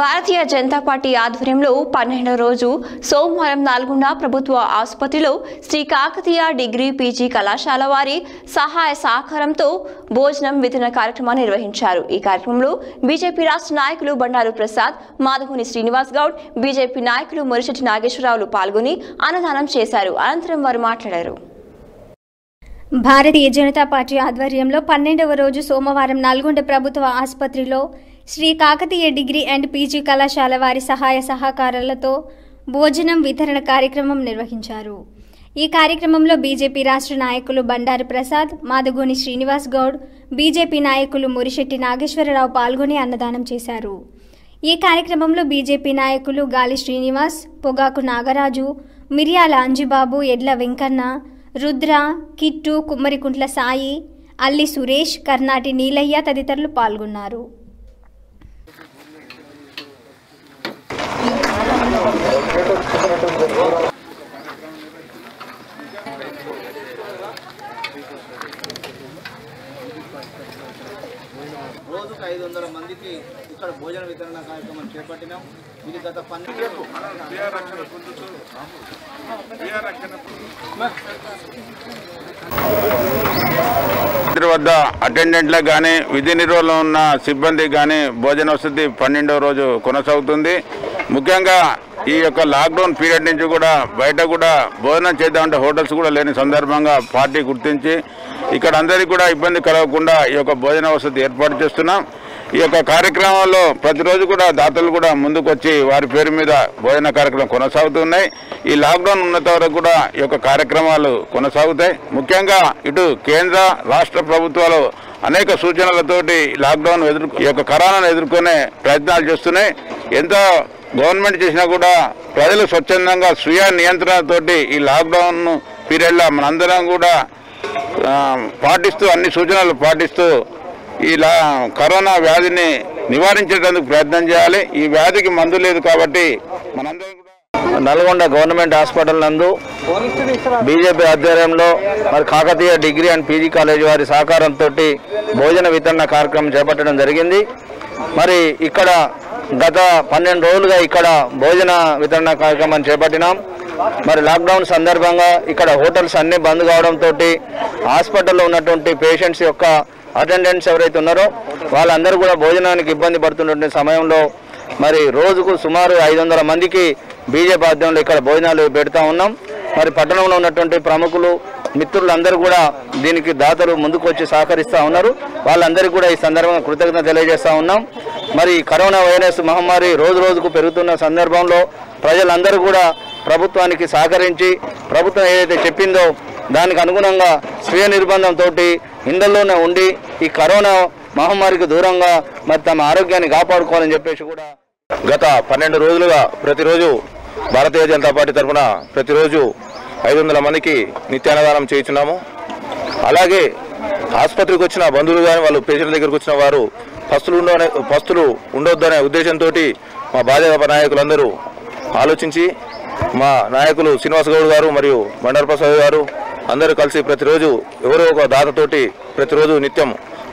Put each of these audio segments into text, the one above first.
Bharatiya Janata party ఆధ్వర్యంలో పన్నెండవ రోజు సోమవారం నాలుగున ప్రభుత్వ ఆసుపత్రిలో శ్రీ కాకతీయ డిగ్రీ పీజీ కళాశాల వారి సహాయ సహకారంతో భోజనం వితరణ కార్యక్రమాన్ని నిర్వహించారు. ఈ కార్యక్రమంలో బీజేపీ రాష్ట్ర నాయకులు బండారు ప్రసాద్ మాధవుని శ్రీనివాస్ గౌడ్ బీజేపీ నాయకులు మురిశెట్టి నాగేశ్వరరావులు పాల్గొని అన్నదానం చేశారు. అనంతరం వారు మాట్లాడారు. భారతీయ జనతా పార్టీ ఆధ్వర్యంలో పన్నెండవ రోజు సోమవారం నల్గొండ ప్రభుత్వ ఆసుపత్రిలో Shri Kakatiya degree and PG కళాశాల వారి సహాయ సహకారాలతో భోజనం వితరణ కార్యక్రమం నిర్వహించారు. ఈ కార్యక్రమంలో బీజేపీ రాష్ట్ర నాయకులు బండారు ప్రసాద్ మాదగోని శ్రీనివాస్ గౌడ్ బీజేపీ నాయకులు మురిశెట్టి నాగేశ్వరరావు పాల్గొని అన్నదానం చేశారు. ఈ కార్యక్రమంలో బీజేపీ నాయకులు గాలి శ్రీనివాస్ పొగాకు నాగరాజు మిరియాల అంజిబాబు ఎడ్ల వెంకన్న రుద్ర కిట్టు కుమ్మరికుంట్ల సాయి అల్లి సురేష్ కర్నాటి నీలయ్య తదితరులు పాల్గొన్నారు. రోజుకు ఐదు వందల మందికి ఇక్కడ భోజన వితరణ కార్యక్రమం చేపట్టినాం. ఇది గత పన్నెండు వద్ద అటెండెంట్లకు కానీ విధి నిర్వహణలో ఉన్న సిబ్బంది కానీ భోజన వసతి పన్నెండవ రోజు కొనసాగుతుంది. ముఖ్యంగా ఈ యొక్క లాక్డౌన్ పీరియడ్ నుంచి కూడా బయట కూడా భోజనం చేద్దామంటే హోటల్స్ కూడా లేని సందర్భంగా పార్టీ గుర్తించి ఇక్కడ అందరికీ కూడా ఇబ్బంది కలగకుండా ఈ యొక్క భోజన వసతి ఏర్పాటు చేస్తున్నాం. ఈ యొక్క కార్యక్రమంలో ప్రతిరోజు కూడా దాతలు కూడా ముందుకు వచ్చి వారి పేరు మీద భోజన కార్యక్రమం కొనసాగుతున్నాయి. ఈ లాక్డౌన్ ఉన్నంత వరకు కూడా ఈ యొక్క కార్యక్రమాలు కొనసాగుతాయి. ముఖ్యంగా ఇటు కేంద్ర రాష్ట్ర ప్రభుత్వాలు అనేక సూచనలతోటి లాక్డౌన్ ఎదుర్ ఈ యొక్క కరోనాను ఎదుర్కొనే ప్రయత్నాలు చేస్తున్నాయి. ఎంతో గవర్నమెంట్ చేసినా కూడా ప్రజలు స్వచ్ఛందంగా స్వీయ నియంత్రణతోటి ఈ లాక్డౌన్ పీరియడ్లో మనందరం కూడా పాటిస్తూ అన్ని సూచనలు పాటిస్తూ ఇలా కరోనా వ్యాధిని నివారించేందుకు ప్రయత్నం చేయాలి. ఈ వ్యాధికి మందు లేదు కాబట్టి మనందరం నల్గొండ గవర్నమెంట్ హాస్పిటల్ నందు బీజేపీ ఆధ్వర్యంలో మరి Kakatiya degree and PG college వారి సహకారంతో భోజన వితరణ కార్యక్రమం చేపట్టడం జరిగింది. మరి ఇక్కడ గత పన్నెండు రోజులుగా ఇక్కడ భోజన వితరణ కార్యక్రమం చేపట్టినాం. మరి లాక్డౌన్ సందర్భంగా ఇక్కడ హోటల్స్ అన్నీ బంద్ కావడంతో హాస్పిటల్లో ఉన్నటువంటి పేషెంట్స్ యొక్క అటెండెంట్స్ ఎవరైతే ఉన్నారో వాళ్ళందరూ కూడా భోజనానికి ఇబ్బంది పడుతున్నటువంటి సమయంలో మరి రోజుకు సుమారు ఐదు వందల మందికి బీజేపీ ఆధ్వర్యంలో ఇక్కడ భోజనాలు పెడతా ఉన్నాం. మరి పట్టణంలో ఉన్నటువంటి ప్రముఖులు మిత్రులందరూ కూడా దీనికి దాతలు ముందుకు వచ్చి సహకరిస్తూ ఉన్నారు. వాళ్ళందరికీ కూడా ఈ సందర్భంగా కృతజ్ఞత తెలియజేస్తూ ఉన్నాం. మరి కరోనా వైరస్ మహమ్మారి రోజు రోజుకు పెరుగుతున్న సందర్భంలో ప్రజలందరూ కూడా ప్రభుత్వానికి సహకరించి ప్రభుత్వం ఏదైతే చెప్పిందో దానికి అనుగుణంగా స్వీయ నిర్బంధంతో ఇండ్లలోనే ఉండి ఈ కరోనా మహమ్మారికి దూరంగా మరి తమ ఆరోగ్యాన్ని కాపాడుకోవాలని చెప్పేసి కూడా గత పన్నెండు రోజులుగా ప్రతిరోజు భారతీయ జనతా పార్టీ తరఫున ప్రతిరోజు ఐదు వందల మందికి నిత్యాన్నదానం చేయించున్నాము అలాగే ఆసుపత్రికి వచ్చిన బంధువులు కానీ వాళ్ళు పేషెంట్ల దగ్గరికి వచ్చిన వారు పస్తులు ఉండవనే పస్తులు ఉండొద్దనే ఉద్దేశంతో మా భాజపా నాయకులందరూ ఆలోచించి మా నాయకులు శ్రీనివాస్ గౌడ్ గారు మరియు బండారు ప్రసాద్ గారు అందరూ కలిసి ప్రతిరోజు ఎవరో ఒక దాతతోటి ప్రతిరోజు నిత్యం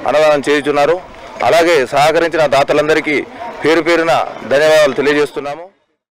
అన్నదానం చేయుచున్నారు. అలాగే సహకరించిన దాతలందరికీ పేరు పేరున ధన్యవాదాలు తెలియజేస్తున్నాము.